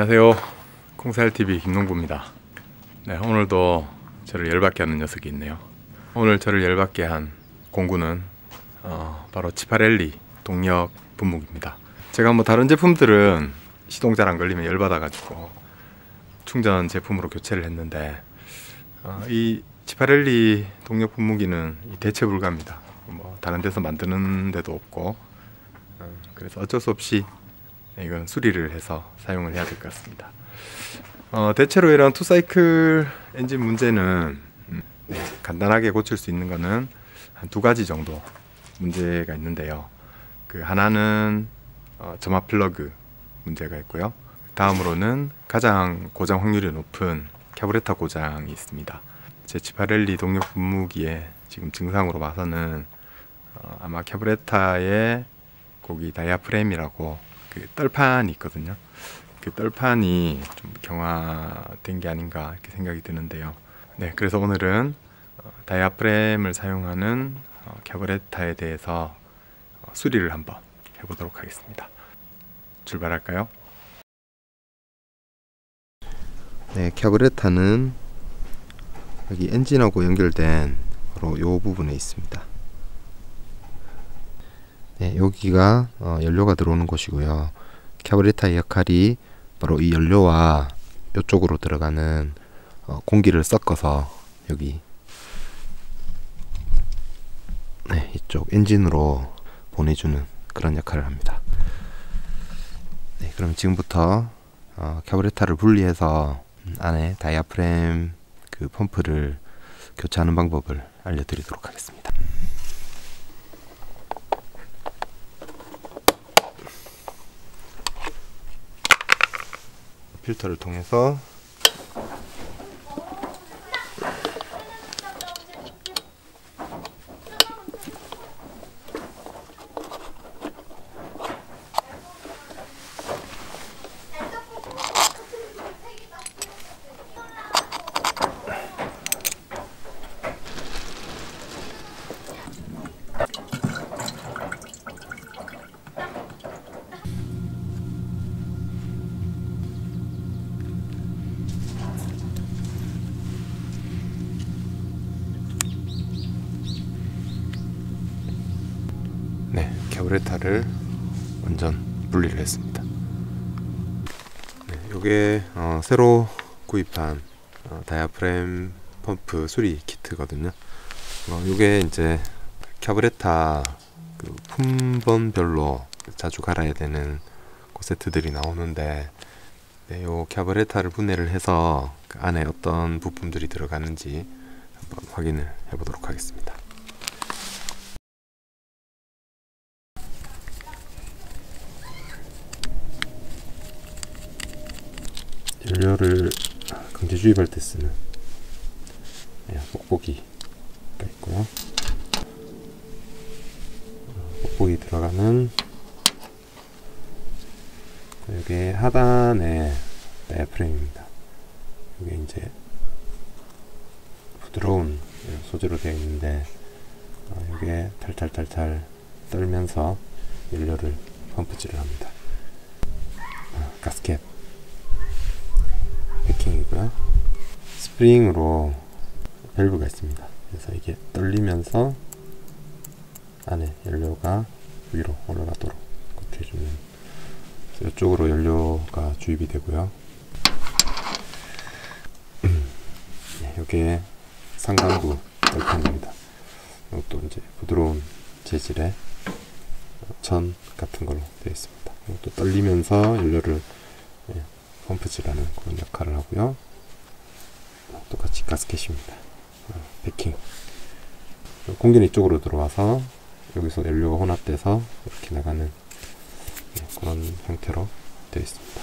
안녕하세요. 콩살TV 김농부입니다. 네, 오늘도 저를 열받게 하는 녀석이 있네요. 오늘 저를 열받게 한 공구는 어, 바로 치파렐리 동력 분무기입니다. 제가 뭐 다른 제품들은 시동 잘 안 걸리면 열받아 가지고 충전 제품으로 교체를 했는데 어, 이 치파렐리 동력 분무기는 대체 불가입니다. 뭐 다른 데서 만드는 데도 없고 어, 그래서 어쩔 수 없이 이건 수리를 해서 사용을 해야 될 것 같습니다. 어, 대체로 이런 투사이클 엔진 문제는 음, 네, 간단하게 고칠 수 있는 거는 한 두 가지 정도 문제가 있는데요. 그 하나는 어, 점화 플러그 문제가 있고요. 다음으로는 가장 고장 확률이 높은 캐브레타 고장이 있습니다. 제 치파렐리 동력 분무기에 지금 증상으로 봐서는 어, 아마 캐브레타의 거기 다이아프레임이라고 그 떨판이 있거든요. 그 떨판이 좀 경화된 게 아닌가 이렇게 생각이 드는데요. 네, 그래서 오늘은 어, 다이아프램을 사용하는 어, 캐브레타에 대해서 어, 수리를 한번 해보도록 하겠습니다. 출발할까요? 네, 캐브레타는 여기 엔진하고 연결된 바로 이 부분에 있습니다. 네, 여기가 어, 연료가 들어오는 곳이고요. 캐브레타의 역할이 바로 이 연료와 이쪽으로 들어가는 어, 공기를 섞어서 여기 네, 이쪽 엔진으로 보내주는 그런 역할을 합니다. 네, 그럼 지금부터 어, 캐브레타를 분리해서 안에 다이아프램 그 펌프를 교체하는 방법을 알려드리도록 하겠습니다. 필터를 통해서 네, 캐브레타를 완전 분리를 했습니다. 네, 요게 어, 새로 구입한 어, 다이아프램 펌프 수리 키트거든요. 어, 요게 이제 캐브레타 그 품번별로 자주 갈아야 되는 그 세트들이 나오는데 네, 요 캐브레타를 분해를 해서 그 안에 어떤 부품들이 들어가는지 한번 확인을 해보도록 하겠습니다. 연료를 강제 주입할 때 쓰는 뽁뽁이가 있고요. 뽁뽁이 들어가는 이게 하단에 다이프레임입니다. 이게 이제 부드러운 소재로 되어 있는데 이게 탈탈탈탈 떨면서 연료를 펌프질을 합니다. 가스켓 패킹이고요. 스프링으로 밸브가 있습니다. 그래서 이게 떨리면서 안에 연료가 위로 올라가도록 그렇게 해주는 이쪽으로 연료가 주입이 되고요. 이게 상강부 떨판입니다. 이것도 이제 부드러운 재질의 천 같은 걸로 되어 있습니다. 이것도 떨리면서 연료를 펌프질하는 그런 역할을 하고요. 똑같이 가스켓입니다. 패킹. 공기는 이쪽으로 들어와서 여기서 연료가 혼합돼서 이렇게 나가는 그런 형태로 되어 있습니다.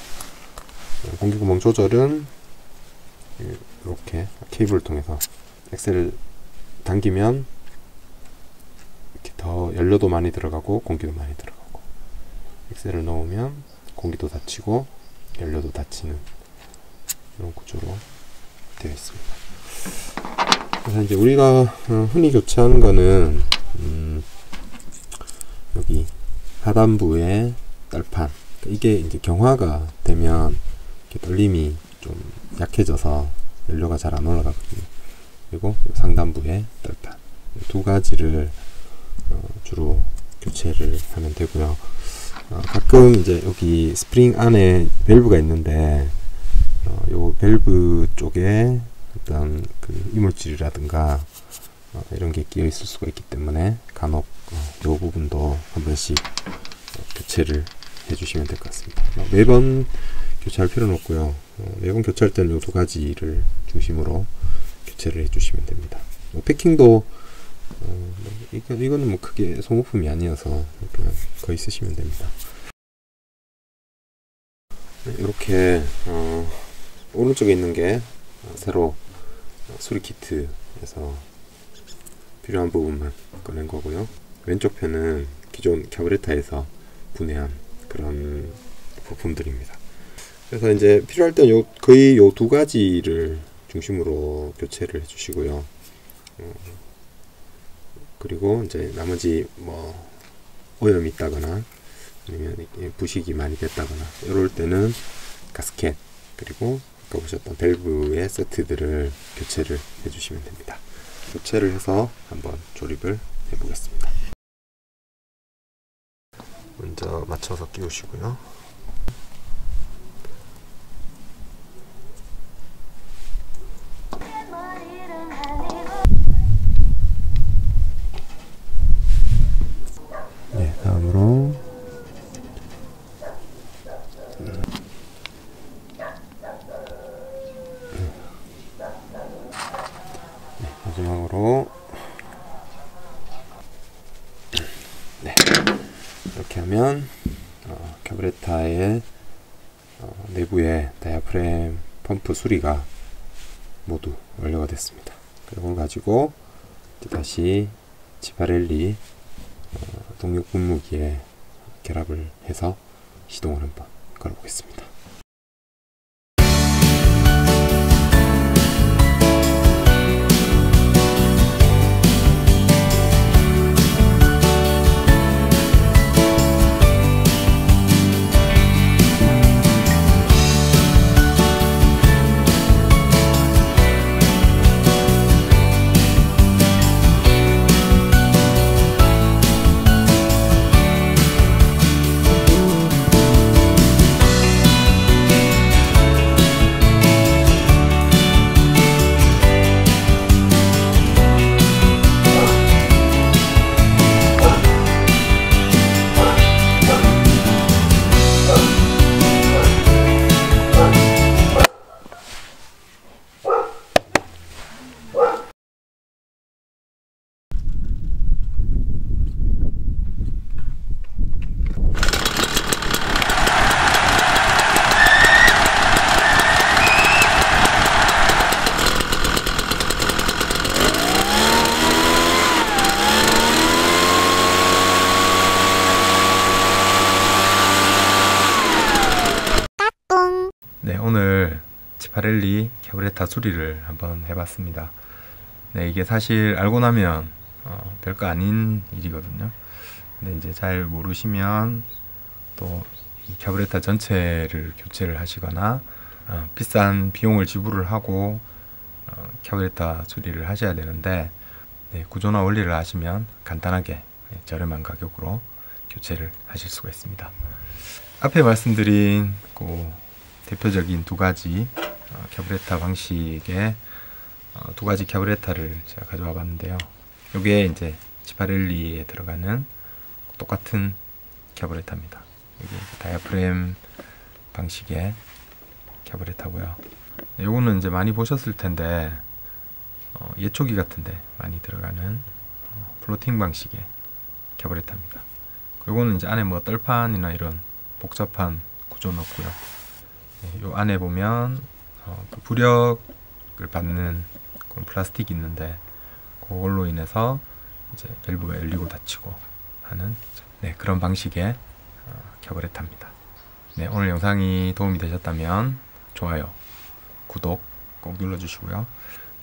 공기 구멍 조절은 이렇게 케이블을 통해서 엑셀을 당기면 이렇게 더 연료도 많이 들어가고 공기도 많이 들어가고 엑셀을 넣으면 공기도 닫히고 연료도 닫히는 이런 구조로 되어 있습니다. 그래서 이제 우리가 흔히 교체하는 거는 음 여기 하단부에 딸판 이게 이제 경화가 되면 떨림이 좀 약해져서 연료가 잘 안 올라가거든요. 그리고 요 상단부의 떨판 이두 가지를 어, 주로 교체를 하면 되고요. 어, 가끔 이제 여기 스프링 안에 밸브가 있는데 어, 요 밸브 쪽에 어떤 그 이물질이라든가 어, 이런 게 끼어 있을 수가 있기 때문에 간혹 어, 요 부분도 한 번씩 어, 교체를 해주시면 될 것 같습니다. 어, 매번 교체할 필요는 없고요. 어, 매번 교체할 때는 이두 가지를 중심으로 교체를 해주시면 됩니다. 뭐 패킹도 어, 뭐 이거, 이거는 뭐 크게 소모품이 아니어서 그냥 거의 쓰시면 됩니다. 네, 이렇게 어, 오른쪽에 있는 게 어, 새로 어, 수리 키트에서 필요한 부분만 꺼낸 거고요. 왼쪽 편은 기존 캬브레타에서 분해한 그런 부품들입니다. 그래서 이제 필요할 때는 요, 거의 요 두 가지를 중심으로 교체를 해주시고요. 어, 그리고 이제 나머지 뭐 오염이 있다거나 아니면 부식이 많이 됐다거나 이럴 때는 가스켓 그리고 아까 보셨던 밸브의 세트들을 교체를 해주시면 됩니다. 교체를 해서 한번 조립을 해보겠습니다. 먼저 맞춰서 끼우시고요. 네, 다음으로 네, 마지막으로 네, 이렇게 하면 어, 캬브레타의 어, 내부의 다이아프램 펌프 수리가 모두 완료가 됐습니다. 이걸 가지고 다시 지파렐리 어, 동력 분무기에 결합을 해서 시동을 한번 걸어보겠습니다. 파렐리 캐브레타 수리를 한번 해봤습니다. 네, 이게 사실 알고 나면 어, 별거 아닌 일이거든요. 근데 이제 잘 모르시면 또 이 캐브레타 전체를 교체를 하시거나 어, 비싼 비용을 지불을 하고 어, 캐브레타 수리를 하셔야 되는데 네, 구조나 원리를 아시면 간단하게 네, 저렴한 가격으로 교체를 하실 수가 있습니다. 앞에 말씀드린 그 대표적인 두 가지 어, 캬브레타 방식의 어, 두 가지 캬브레타를 제가 가져와 봤는데요. 이게 이제 지파렐리에 들어가는 똑같은 캬브레타입니다. 이게 이제 다이아프램 방식의 캬브레타고요. 요거는 이제 많이 보셨을 텐데 어, 예초기 같은데 많이 들어가는 어, 플로팅 방식의 캬브레타입니다. 요거는 이제 안에 뭐 떨판이나 이런 복잡한 구조는 없고요. 네, 요 안에 보면 어, 그 부력을 받는 그런 플라스틱이 있는데 그걸로 인해서 이제 밸브가 열리고 닫히고 하는 네, 그런 방식의 어, 캬브레타입니다. 네, 오늘 영상이 도움이 되셨다면 좋아요, 구독 꼭 눌러주시고요.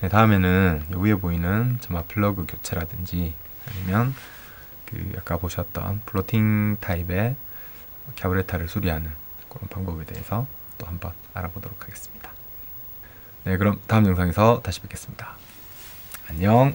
네, 다음에는 요 위에 보이는 점화 플러그 교체라든지 아니면 그 아까 보셨던 플로팅 타입의 캬브레타를 수리하는 그런 방법에 대해서 또 한번 알아보도록 하겠습니다. 네, 그럼 다음 영상에서 다시 뵙겠습니다. 안녕.